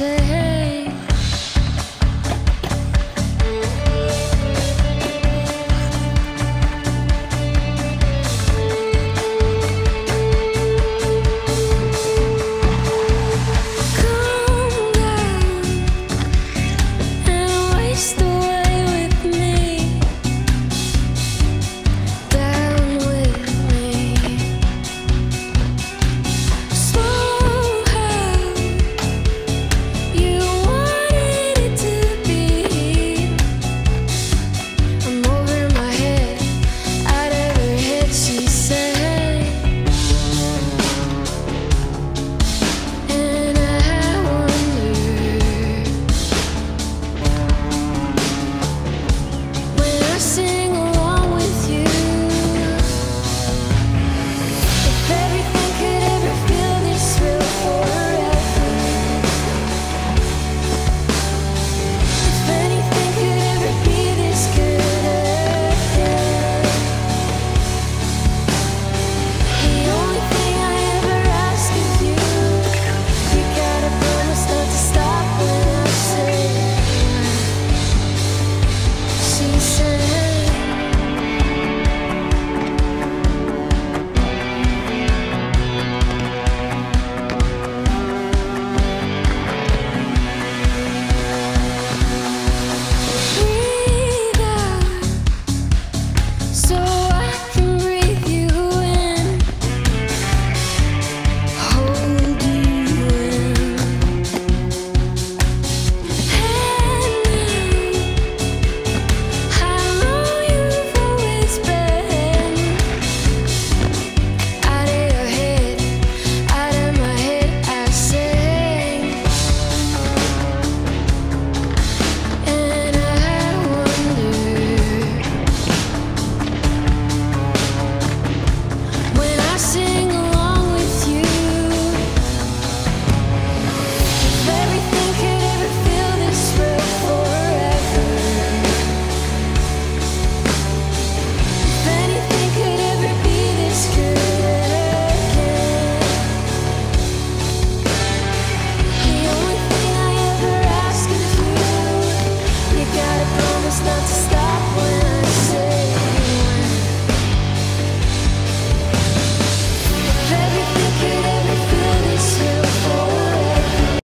say